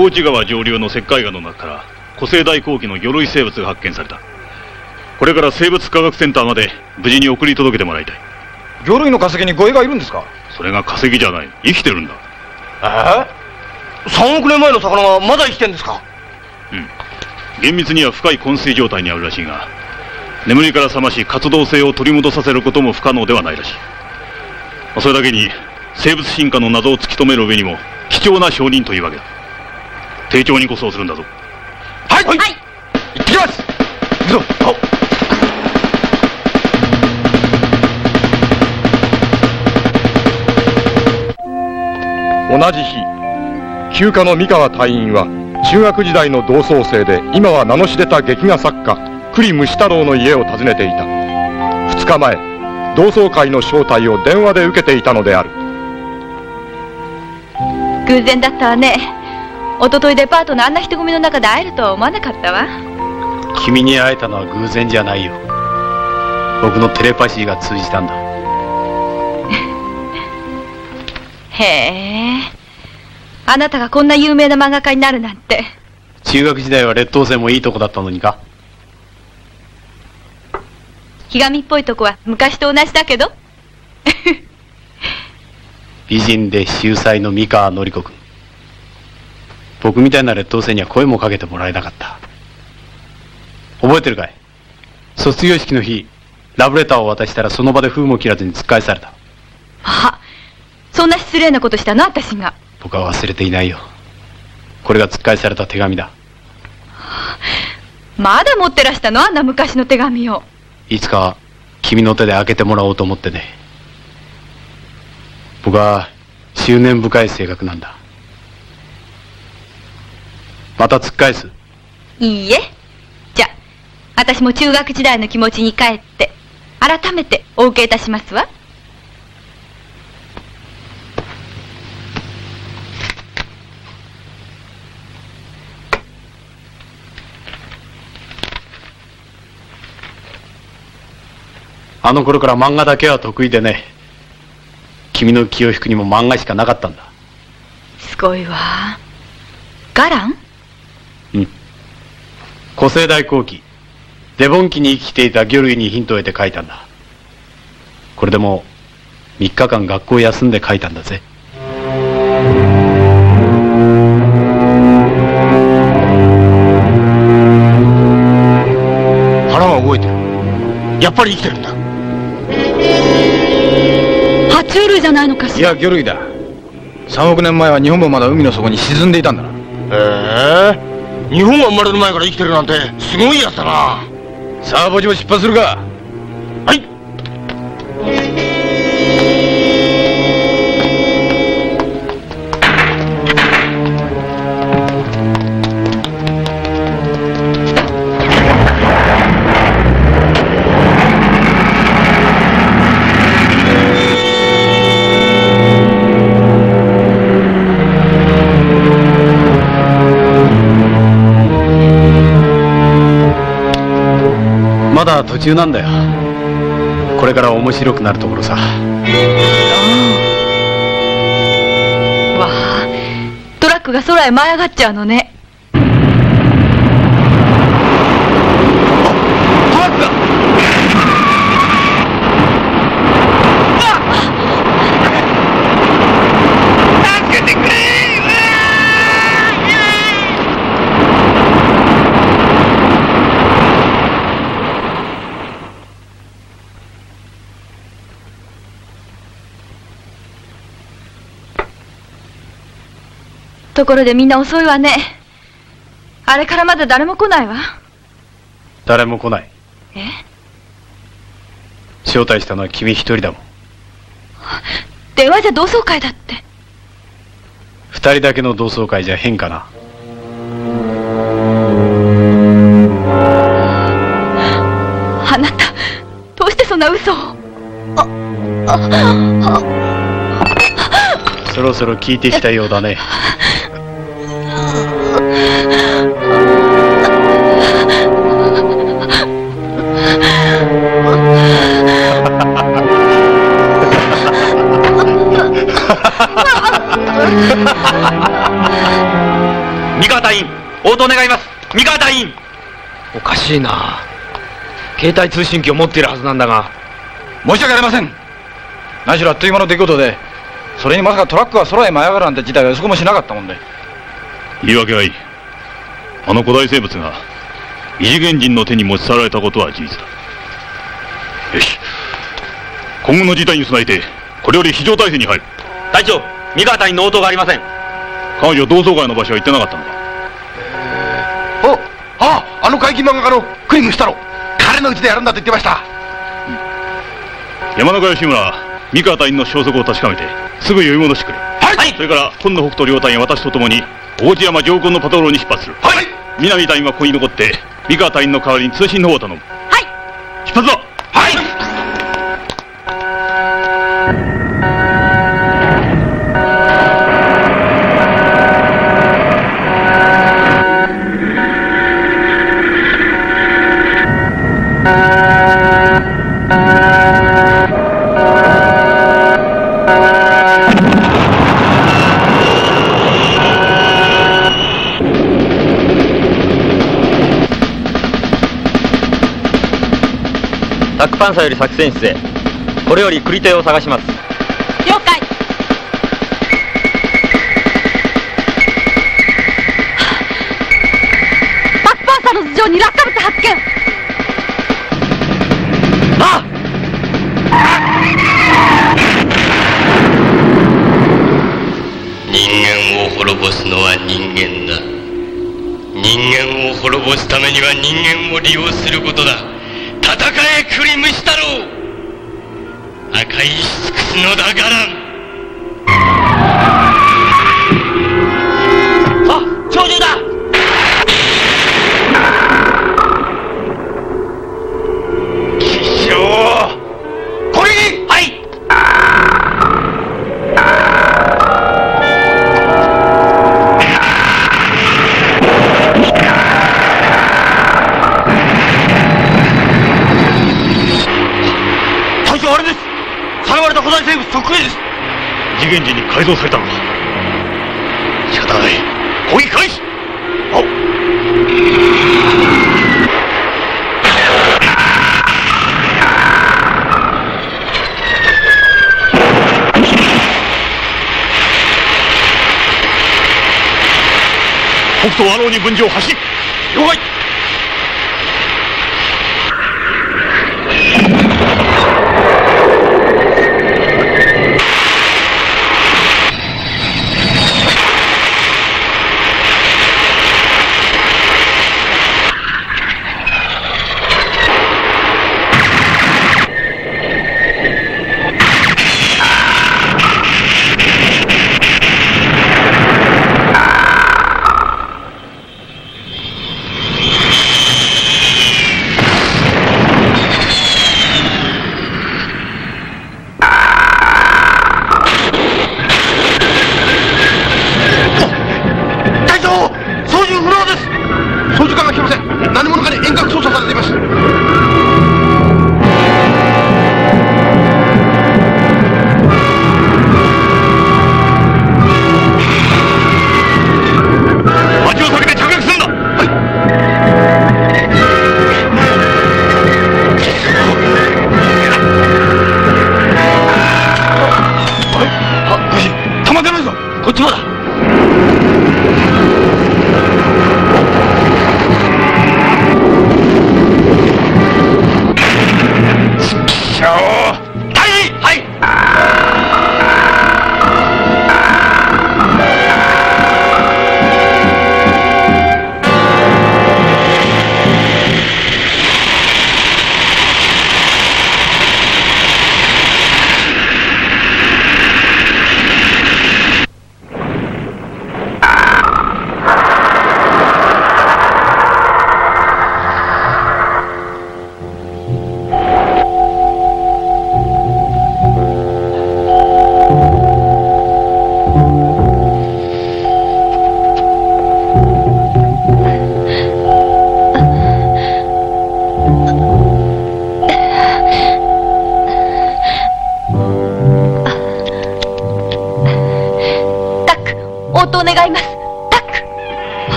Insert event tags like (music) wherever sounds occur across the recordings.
大内川上流の石灰岩の中から古生代後期の魚類生物が発見された。これから生物科学センターまで無事に送り届けてもらいたい。魚類の化石に護衛がいるんですか？それが化石じゃない。生きてるんだ。え？え3億年前の魚がまだ生きてんですか？うん。厳密には深い昏睡状態にあるらしいが眠りから覚まし活動性を取り戻させることも不可能ではないらしい。それだけに生物進化の謎を突き止める上にも貴重な証人というわけだ丁重に護送するんだぞ。はい、はい、行ってきます！行くぞ！同じ日休暇の三河隊員は中学時代の同窓生で今は名の知れた劇画作家栗虫太郎の家を訪ねていた。2日前同窓会の招待を電話で受けていたのである。偶然だったわね一昨日デパートのあんな人混みの中で会えるとは思わなかったわ。君に会えたのは偶然じゃないよ。僕のテレパシーが通じたんだ。(laughs) へえ。あなたがこんな有名な漫画家になるなんて。中学時代は劣等生もいいとこだったのにか。ひがみっぽいとこは昔と同じだけど。(laughs) 美人で秀才の三河典子君僕みたいな劣等生には声もかけてもらえなかった。覚えてるかい？卒業式の日ラブレターを渡したらその場で封も切らずに突っ返された。あそんな失礼なことしたの？私が。僕は忘れていないよ。これが突っ返された手紙だ。まだ持ってらしたの？あんな昔の手紙を。いつか君の手で開けてもらおうと思ってね。僕は執念深い性格なんだまた突っ返す。いいえ。じゃあ私も中学時代の気持ちに帰って改めてお受けいたしますわ。あの頃から漫画だけは得意でね君の気を引くにも漫画しかなかったんだ。すごいわ。ガランうん古生代後期。デボン期に生きていた魚類にヒントを得て書いたんだ。これでも3日間学校を休んで書いたんだぜ。腹が動いてる。やっぱり生きてるんだ。爬虫類じゃないのかしいや魚類だ。3億年前は日本もまだ海の底に沈んでいたんだな。へえ日本が生まれる前から生きてるなんてすごいやつだな。さあ墓地を出発するか。中なんだよ。これから面白くなるところさ。わあトラックが空へ舞い上がっちゃうのね助けてくれところでみんな遅いわね。あれからまだ誰も来ないわ。誰も来ない。え？招待したのは君一人だもん。電話じゃ同窓会だって。二人だけの同窓会じゃ変かな。あなたどうしてそんな嘘を？そろそろ聞いてきたようだね三河隊員応答願います。三河隊員。おかしいな。携帯通信機を持っているはずなんだが。申し訳ありません。何しろあっという間の出来事でそれにまさかトラックが空へ舞い上がるなんて事態は予測もしなかったもんで。言い訳はいい。あの古代生物が異次元人の手に持ち去られたことは事実だ。よし。今後の事態に備えてこれより非常態勢に入る。隊長三河隊員の応答がありません。彼女同窓会の場所は行ってなかったのか？おあああの怪奇漫画家のクリムシ太郎。彼のうちでやるんだと言ってました。山中吉村三河隊員の消息を確かめてすぐ呼び戻してくれ。はい！それから今度北斗両隊員私と共に大地山上空のパトロールに出発する。はい！南隊員はここに残って三河隊員の代わりに通信の方を頼むパンサーより作戦室へ。これより栗手を探します。了解。バックパンサーの頭上に落下物発見。人間を滅ぼすのは人間だ。人間を滅ぼすためには人間を利用することだ戦え栗虫太郎。破壊し尽くすのだがらん。改造されたのか仕方ない。攻撃開始お北斗アローに分譲発進了解。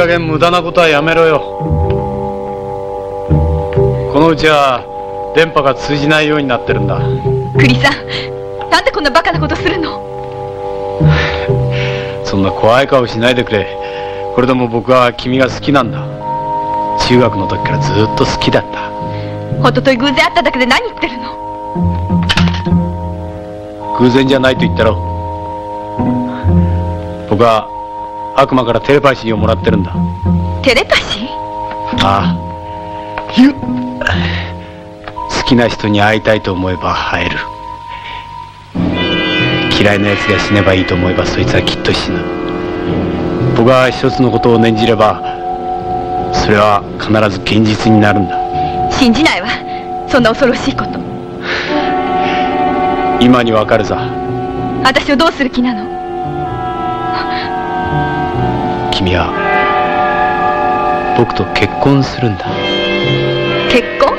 加減無駄なことはやめろよこのうちは電波が通じないようになってるんだ栗さんなんでこんなバカなことするのそんな怖い顔しないでくれこれでも僕は君が好きなんだ中学の時からずっと好きだった一昨日偶然会っただけで何言ってるの偶然じゃないと言ったろ僕は悪魔からテレパシーをもらってるんだ。テレパシー？ああ。好きな人に会いたいと思えば会える。嫌いな奴が死ねばいいと思えばそいつはきっと死ぬ。僕は一つのことを念じればそれは必ず現実になるんだ。信じないわ。そんな恐ろしいこと。今にわかるさ私をどうする気なの？君は僕と結婚するんだ。結婚？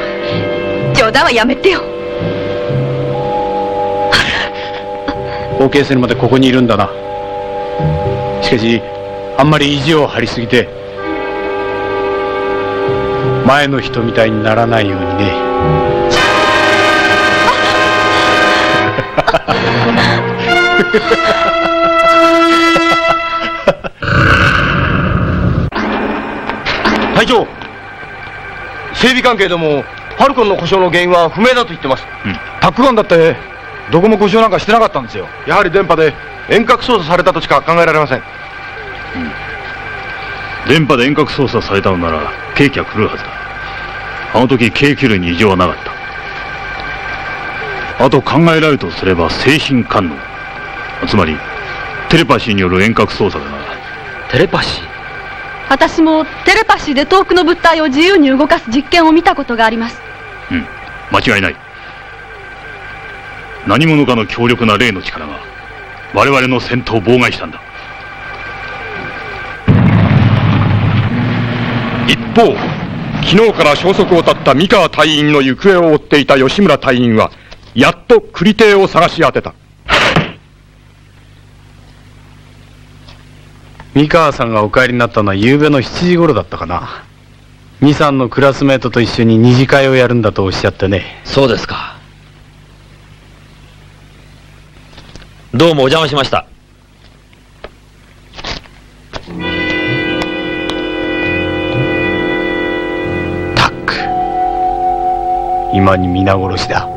冗談はやめてよ。OK するまでここにいるんだな。しかしあんまり意地を張りすぎて前の人みたいにならないようにね (laughs) 隊長。整備関係でもファルコンの故障の原因は不明だと言ってます。タックガンだってどこも故障なんかしてなかったんですよ。やはり電波で遠隔操作されたとしか考えられません。電波で遠隔操作されたのならケーキは来るはずだ。あの時ケーキ類に異常はなかった。あと考えられるとすれば精神感能。つまりテレパシーによる遠隔操作だな。テレパシー？私もテレパシーで遠くの物体を自由に動かす実験を見たことがあります。うん。間違いない。何者かの強力な霊の力が我々の戦闘を妨害したんだ。一方昨日から消息を絶った三河隊員の行方を追っていた吉村隊員はやっと栗亭を探し当てた。三河さんがお帰りになったのは夕べの7時頃だったかな。二さんのクラスメートと一緒に二次会をやるんだとおっしゃってね。そうですか。どうもお邪魔しました。タック。今に皆殺しだ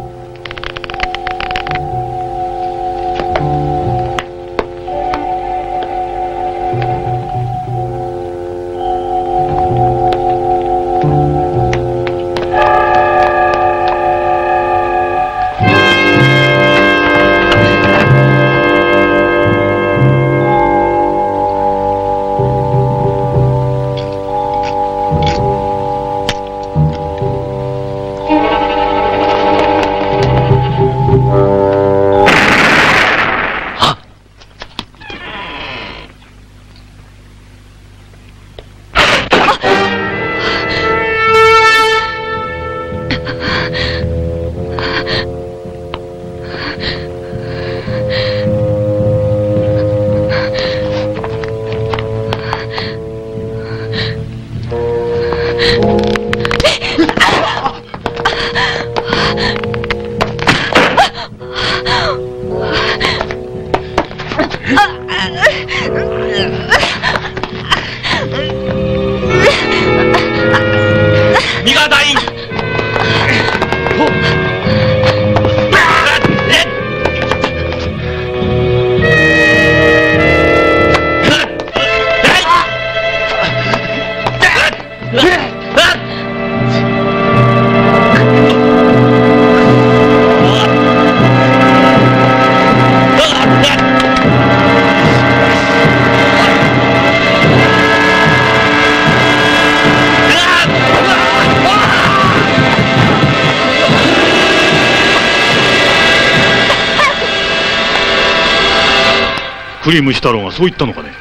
栗虫太郎がそう言ったのかね。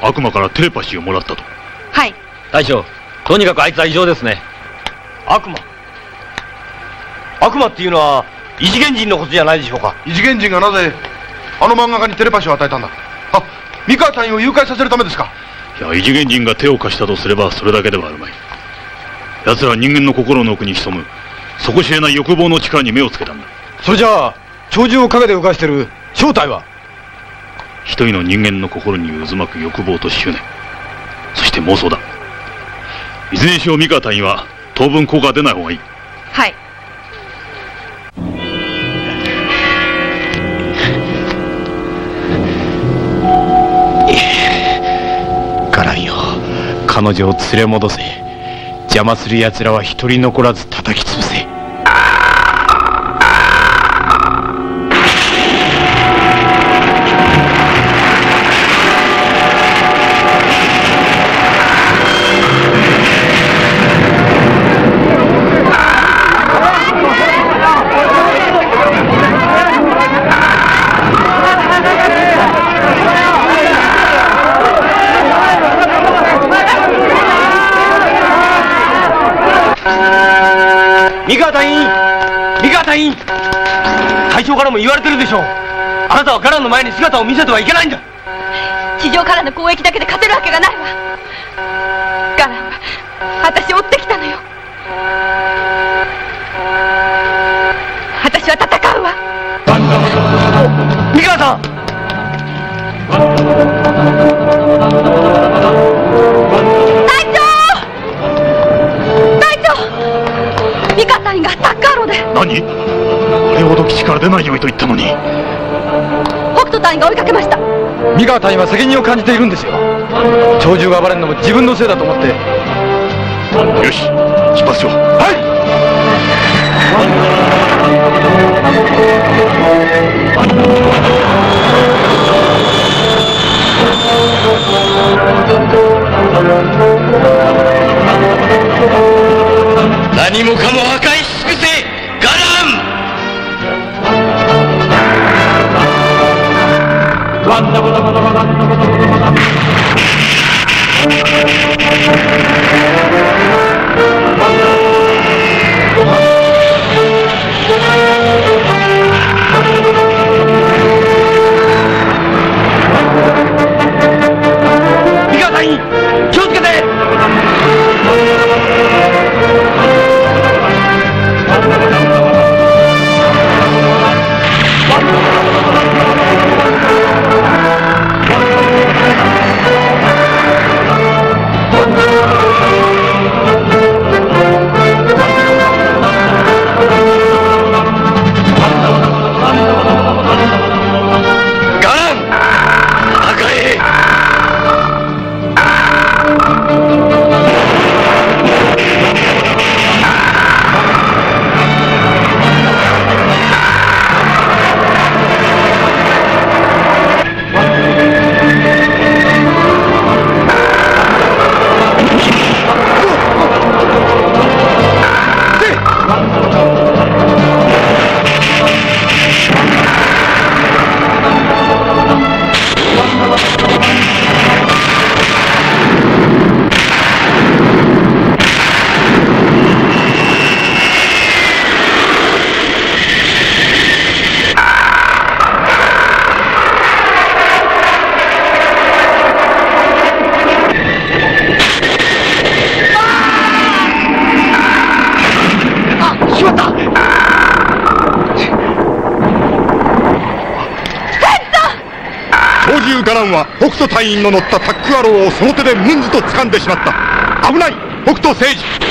悪魔からテレパシーをもらったと。はい。大将とにかくあいつは異常ですね。悪魔。悪魔っていうのは異次元人のことじゃないでしょうか。異次元人がなぜあの漫画家にテレパシーを与えたんだ。あ三河隊員を誘拐させるためですか。いや異次元人が手を貸したとすればそれだけではあるまい。奴は人間の心の奥に潜む底知れない欲望の力に目をつけたんだ。それじゃあ鳥獣を陰で動かしてる正体は？一人の人間の心に渦巻く欲望と執念。そして妄想だいずれにしろ三河隊員は当分効果が出ない方がいい。はい。ガランよ。彼女を連れ戻せ。邪魔する奴らは一人残らず叩き潰せ三河隊員三河隊員隊長からも言われてるでしょう。あなたはガランの前に姿を見せてはいけないんだ。地上からの攻撃だけで勝てるわけがないわ。ガランは私を追ってきたのよ。私は戦うわ。三河さん基地から出ないようにと言ったのに。北斗隊員が追いかけました。三河隊員は責任を感じているんですよ。鳥獣が暴れるのも自分のせいだと思って。よし出発しよ。うはい！何もかも破壊三斗隊員の乗ったタックアローをその手でムンズと掴んでしまった。危ない。北斗星司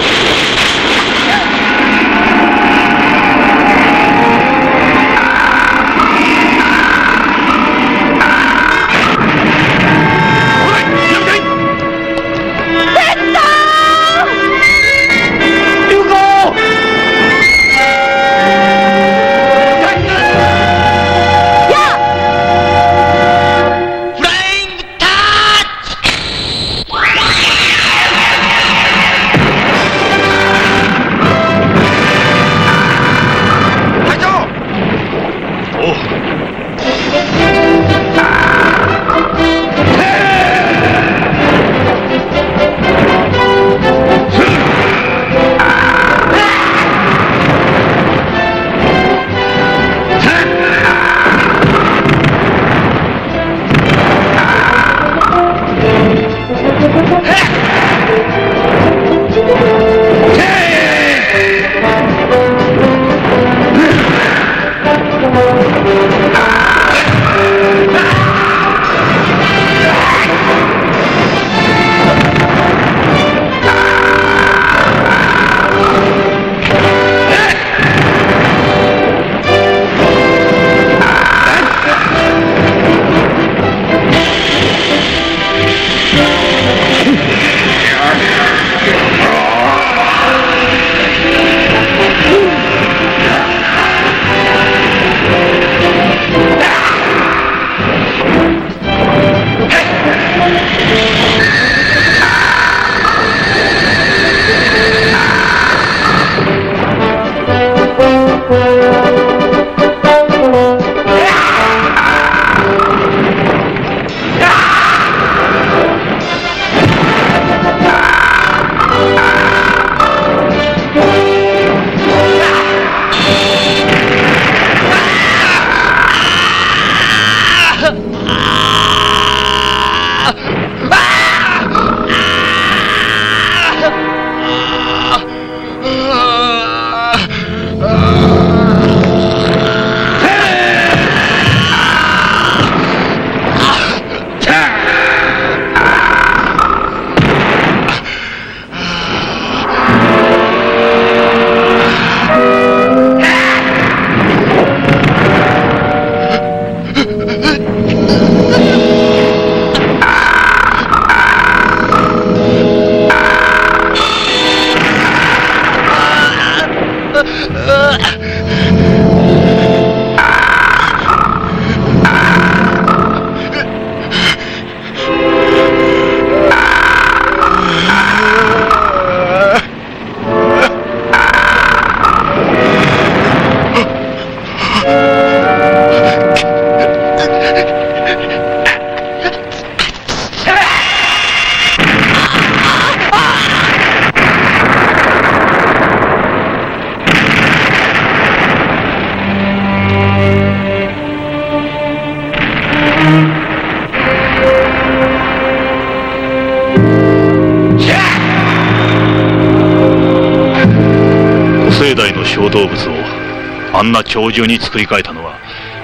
んな鳥獣に作り変えたのは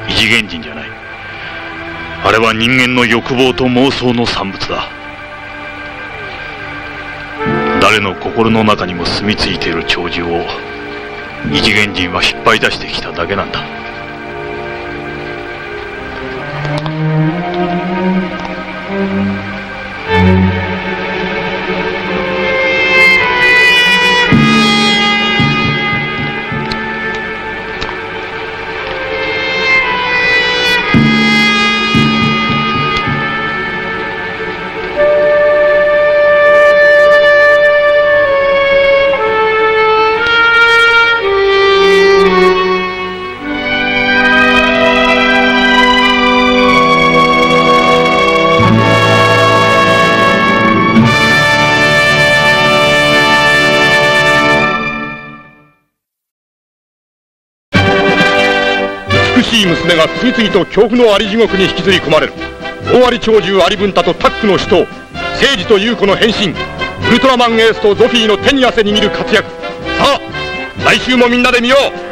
異次元人じゃない。あれは人間の欲望と妄想の産物だ。誰の心の中にも住み着いている鳥獣を異次元人は引っ張り出してきただけなんだ。が次々と恐怖のあり地獄に引きずり込まれる。大あり鳥獣あり文太とタックの死闘。聖治と優子の変身。ウルトラマンエースとゾフィーの手に汗握る活躍。さあ来週もみんなで見よう。